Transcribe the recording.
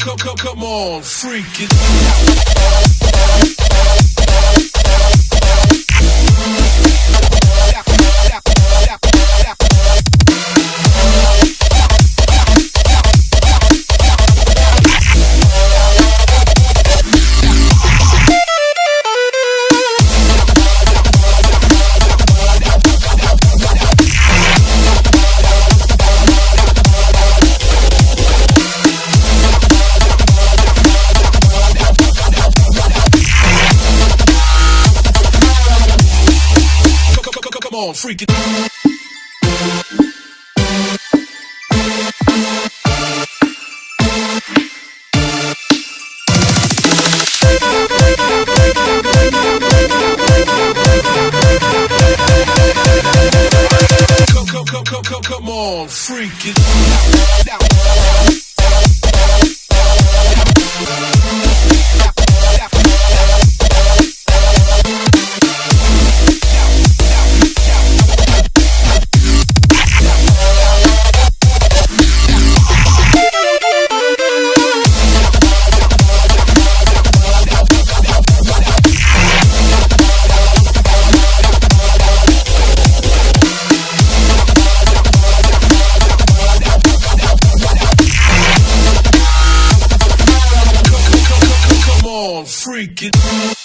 come, come, come on, freak it out. On, freak it. Come, come, come, come, come, come on, freak it. Come break it.